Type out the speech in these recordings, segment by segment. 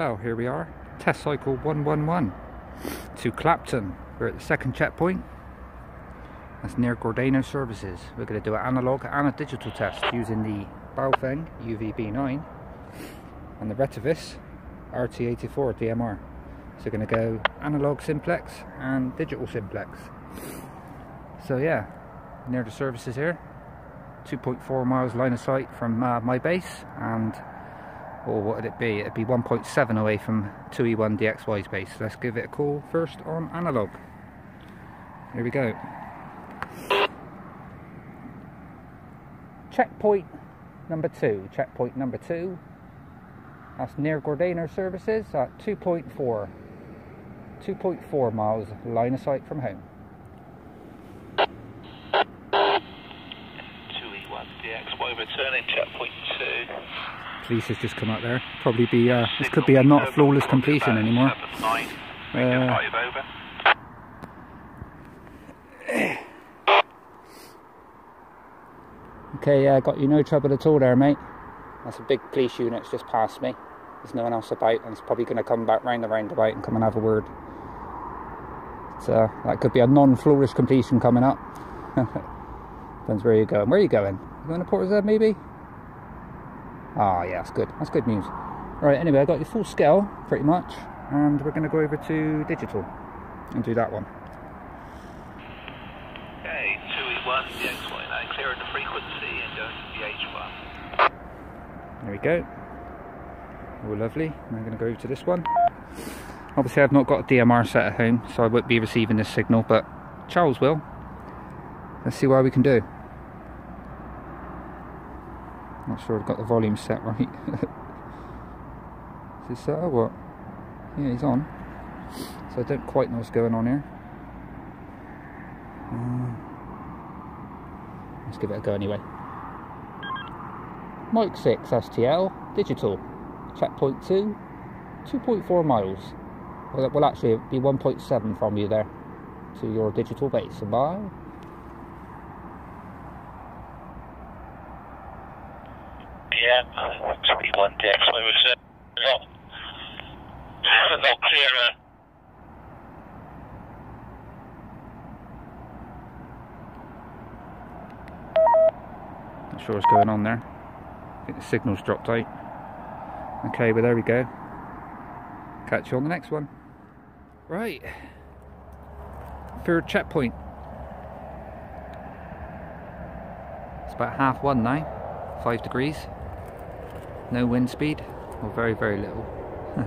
Well, here we are, test cycle 111 to Clapton. We're at the second checkpoint. That's near Gordano Services. We're going to do an analog and a digital test using the Baofeng UVB9 and the Retevis RT84 DMR. So we're going to go analog simplex and digital simplex. So yeah, near the services here. 2.4 miles line of sight from uh, my base and or what would it be? It'd be 1.7 away from 2E1 DXY's base. Let's give it a call first on analog. Here we go. Checkpoint number two. Checkpoint number two. That's near Gordano services at 2.4. 2.4 miles line of sight from home. 2E1 Returning checkpoint 2. Police has just come up there. Probably be, uh, this could be a not flawless completion anymore. Uh, 5 over. Okay, yeah, got you no trouble at all there, mate. That's a big police unit just past me. There's no one else about, and it's probably going to come back round the roundabout and come and have a word. So that could be a non-flourish completion coming up. Depends where you're going. Where are you going? You going to Portishead, maybe? Ah, yeah, that's good. That's good news. Right, anyway, I got your full scale, pretty much, and we're going to go over to digital and do that one. Okay, 2E1 DXY now clearing the frequency and going to VH1. There we go. All lovely. I'm going to go over to this one. Obviously, I've not got a DMR set at home, so I won't be receiving this signal, but Charles will. Let's see what we can do. Not sure I've got the volume set right. Is this set or what? Yeah, he's on. So I don't quite know what's going on here. Um, let's give it a go anyway. Mike 6 STL, digital, checkpoint 2, 2.4 miles. Well, it will actually be 1.7 from you there to your digital base. Bye. Yeah, 2E1 DXY was uh, not, not clearer. Not sure what's going on there. I think the signal's dropped out. Okay, well there we go. Catch you on the next one. Right. Third checkpoint. It's about half one now. Five degrees. No wind speed, or very, very little.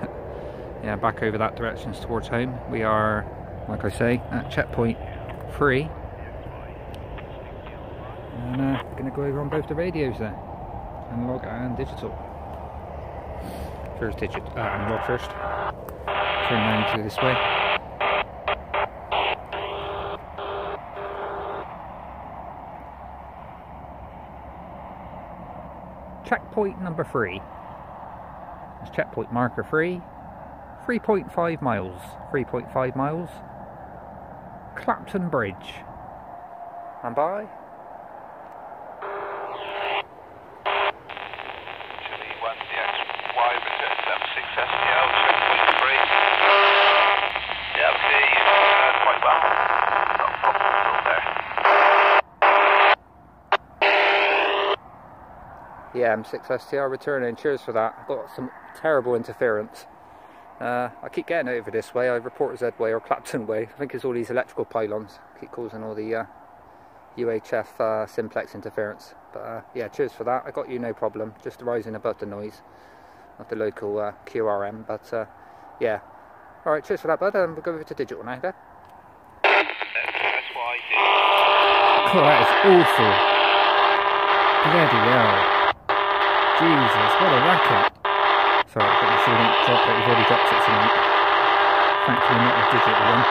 yeah, back over that direction towards home. We are, like I say, at checkpoint three. And uh, going to go over on both the radios there, analog and digital. First digit, uh, analog first. Turn around to this way. Checkpoint number three. It's checkpoint marker three. 3.5 miles. 3.5 miles. Clapton Bridge. And by M6STL returning, cheers for that. Got some terrible interference. Uh, I keep getting over this way, I report Z way or Clapton way. I think it's all these electrical pylons. Keep causing all the uh, UHF uh, simplex interference. But uh, yeah, cheers for that. I got you no problem, just rising above the noise of the local uh, QRM. But uh, yeah, alright, cheers for that, bud. Um, we'll go over to digital now. There. Oh, that is awful. Bloody hell. Jesus, what a racket. Sorry, but you still didn't drop it. You've already dropped it tonight. Thankfully not the digital one.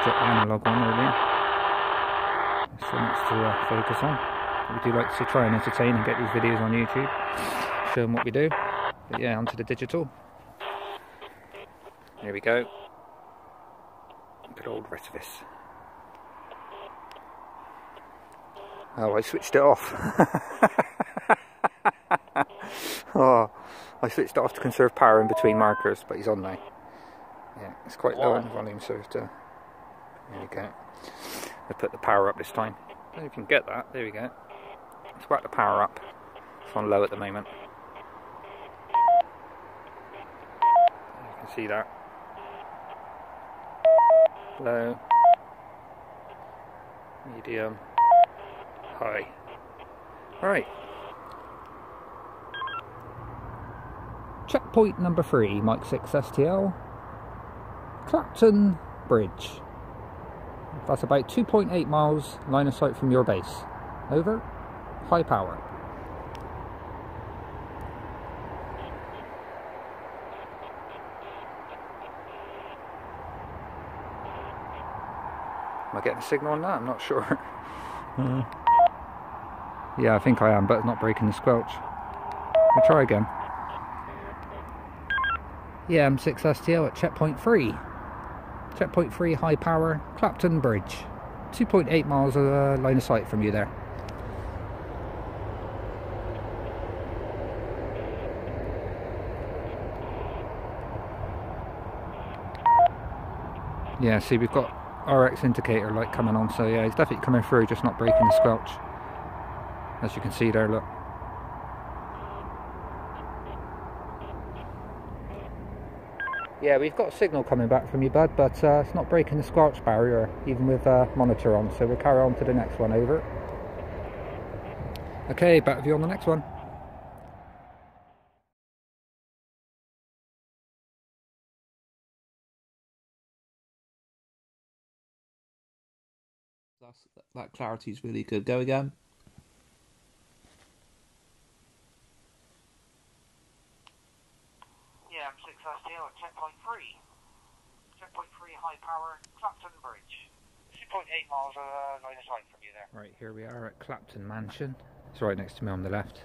Dropped the analog one earlier. There's so much to uh, focus on. We do like to try and entertain and get these videos on YouTube. Show them what we do. But yeah, onto the digital. Here we go. Good old Retevis. Oh, I switched it off. oh, I switched it off to conserve power in between markers, but he's on now. Yeah, it's quite low in volume, so to, uh, there you go. I put the power up this time. I you can get that. There we go. Let's whack the power up. It's on low at the moment. You can see that. Low. Medium. High. Alright. Checkpoint number three, Mike 6 STL. Clapton Bridge. That's about 2.8 miles line of sight from your base. Over. High power. Am I getting a signal on that? I'm not sure. Uh, yeah, I think I am, but it's not breaking the squelch. We'll try again. Yeah, M6 STL at checkpoint 3. Checkpoint 3, high power, Clapton Bridge. 2.8 miles of uh, line of sight from you there. Yeah, see we've got RX indicator light coming on, so yeah, it's definitely coming through, just not breaking the squelch. As you can see there, look. Yeah, we've got a signal coming back from you, bud, but uh, it's not breaking the squelch barrier, even with uh, monitor on. So we'll carry on to the next one, over. Okay, back with you on the next one. That clarity is really good. Go again. 10.3. 10.3 high power, Clapton Bridge. 2.8 miles uh, line of sight from you there. Right, here we are at Clapton Mansion. It's right next to me on the left.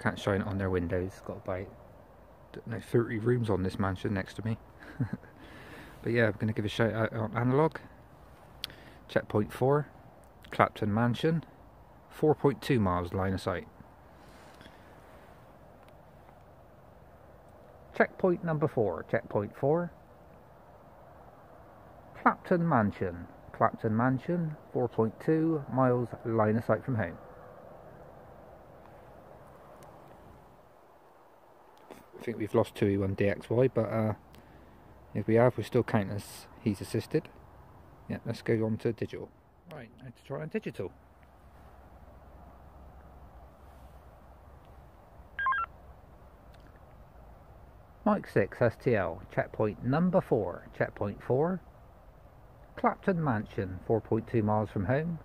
Can't shine it on their windows. It's got about no 30 rooms on this mansion next to me. but yeah, I'm going to give a shout out on analog. Checkpoint 4, Clapton Mansion, 4.2 miles line of sight. Checkpoint number four, checkpoint four. Clapton Mansion. Clapton Mansion, 4.2 miles line of sight from home. I think we've lost 2E1 DXY, but uh, if we have, we're still counting as he's assisted. Yeah, let's go on to digital. Right, let's try on digital. Mike 6 STL, checkpoint number 4, checkpoint 4, Clapton Mansion, 4.2 miles from home,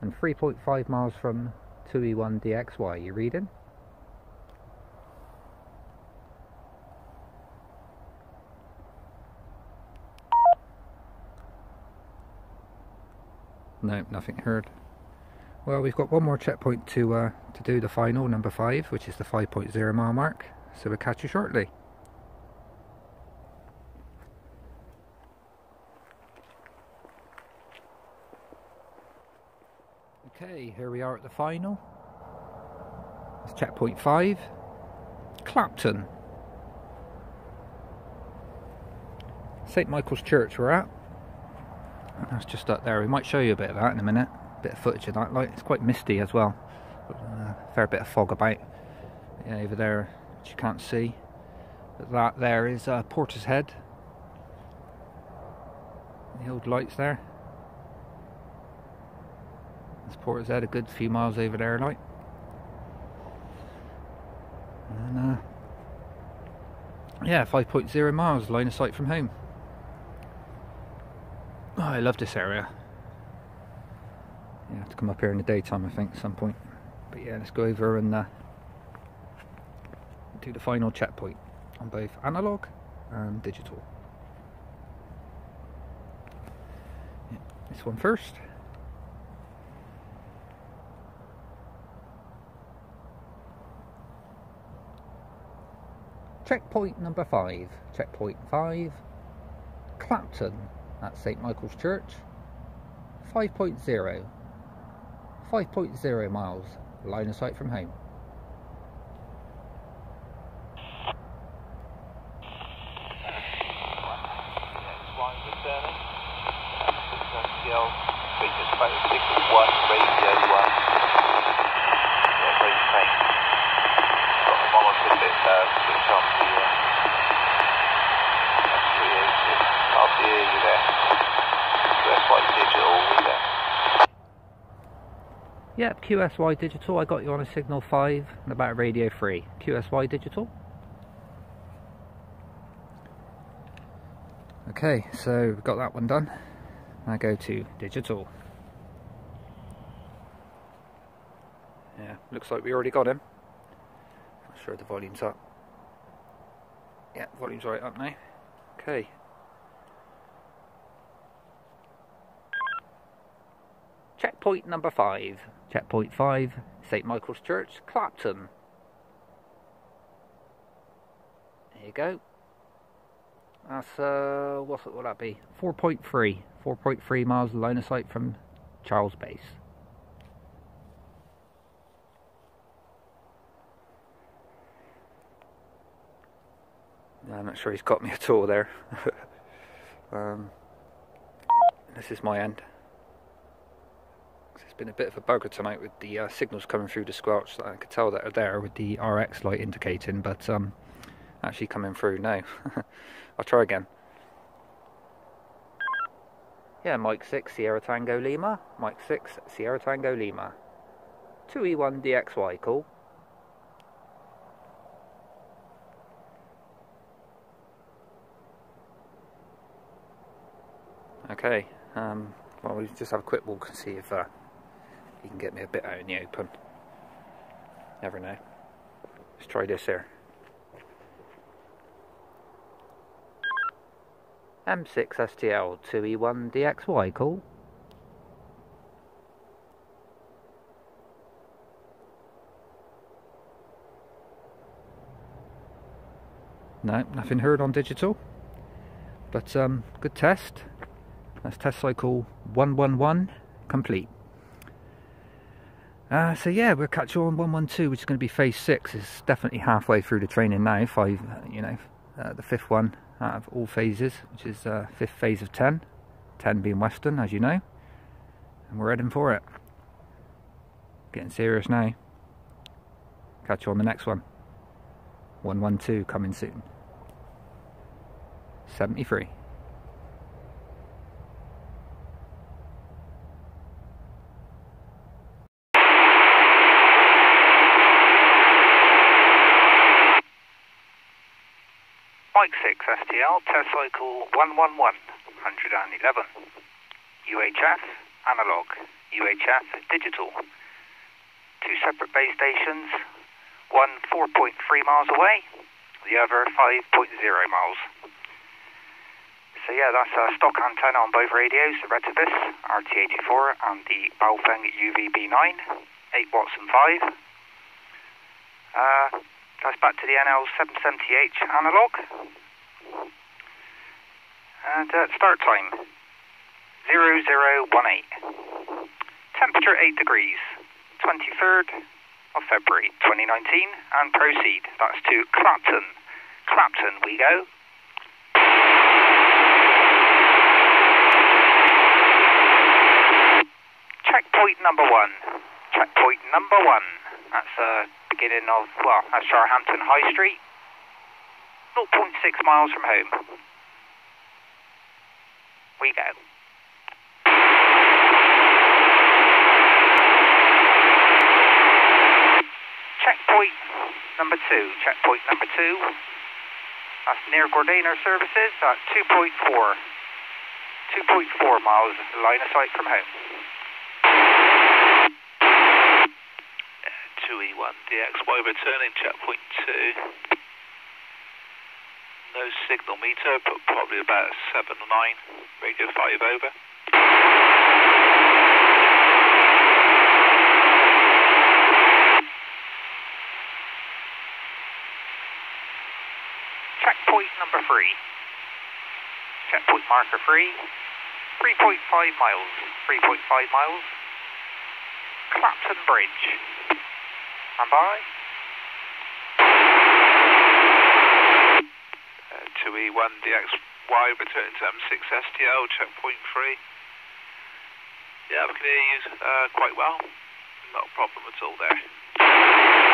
and 3.5 miles from 2E1 DXY. You reading? No, nothing heard. Well, we've got one more checkpoint to uh, to do the final, number 5, which is the 5.0 mile mark. So we'll catch you shortly. Okay, here we are at the final. It's checkpoint 5. Clapton. St Michael's Church we're at. That's just up there. We might show you a bit of that in a minute. A bit of footage of that light. It's quite misty as well. Uh, fair bit of fog about. Yeah, over there, which you can't see. But that there is uh, Portishead. The old lights there. This Portishead, a good few miles over there, like. And uh, yeah, 5.0 miles, line of sight from home. Oh, I love this area. You have to come up here in the daytime, I think, at some point. But yeah, let's go over and uh, do the final checkpoint on both analog and digital. Yeah, this one first. Checkpoint number five. Checkpoint five. Clapton at St Michael's Church. 5.0. 5.0 miles. Line of sight from home. STL, speakers about signal 1, radio 1. Yeah, very faint. Got the monitor bit uh, switch on the uh, S386. Can't hear you there. QSY digital, we there. Yep, QSY Digital. I got you on a signal 5 and about radio 3. QSY Digital. Okay, so we've got that one done. Now go to digital. Yeah, looks like we already got him. Sure the volume's up. Yeah, volume's right up now. Okay. Checkpoint number five. Checkpoint five, St Michael's Church, Clapton. There you go. That's uh, what's what will that be? 4.3, 4.3 miles line of sight from Charles Base. I'm not sure he's got me at all there. um, this is my end. It's been a bit of a bugger tonight with the uh, signals coming through the squelch. I could tell that are there with the RX light indicating, but um, actually coming through now. I'll try again. Yeah, Mike 6 Sierra Tango Lima. Mike 6 Sierra Tango Lima. 2E1 DXY, cool. Okay, um, well, we'll just have a quick walk and see if uh, he can get me a bit out in the open. Never know. Let's try this here. M6 STL 2E1 DXY, cool. No, nothing heard on digital. But um, good test. That's test cycle 111 complete. Uh, so yeah, we'll catch you on 112, which is going to be phase 6. It's definitely halfway through the training now. Five, you know, uh, the fifth one out of all phases, which is uh, fifth phase of 10. 10 being Western, as you know. And we're heading for it. Getting serious now. Catch you on the next one. 112 coming soon. 73. Mike 6 STL, test cycle 111, 111. UHF, analog. UHF, digital. Two separate base stations, one 4.3 miles away, the other 5.0 miles. So yeah, that's a stock antenna on both radios, the Retevis RT84 and the Baofeng UVB9, 8 watts and 5. Uh, goes back to the NR770H analog. And uh, start time 0018. Temperature 8 degrees. 23rd of February 2019. And proceed. That's to Clapton. Clapton we go. Checkpoint number one. Checkpoint number one. That's uh, beginning of, well, that's Shirehampton High Street. 0.6 miles from home. We go. Checkpoint number two. Checkpoint number two. That's near Gordano Services at 2.4. 2.4 miles line of sight from home. 2E1 DXY returning checkpoint 2. No signal meter, but probably about 7 or 9. Radio 5 over. Checkpoint number three. Checkpoint marker three. 3.5 miles. 3.5 miles. Clapton Bridge. Stand by. Uh, 2E1 DXY returning to M6 STL checkpoint 3. Yeah, we can hear you uh, quite well. Not a problem at all there.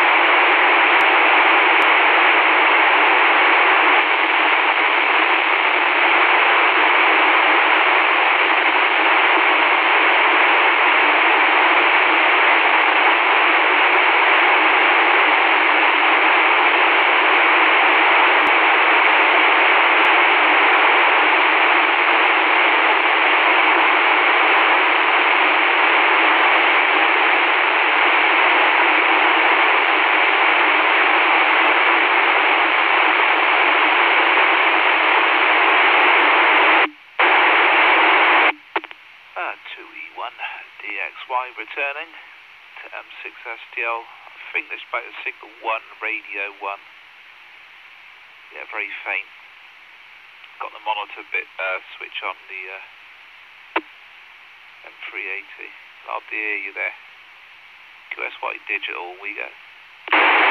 To M6STL. I think there's about a signal 1, radio 1. Yeah, very faint. Got the monitor bit uh, switch on the uh, M380. I'll hear you there. QSY digital, we go.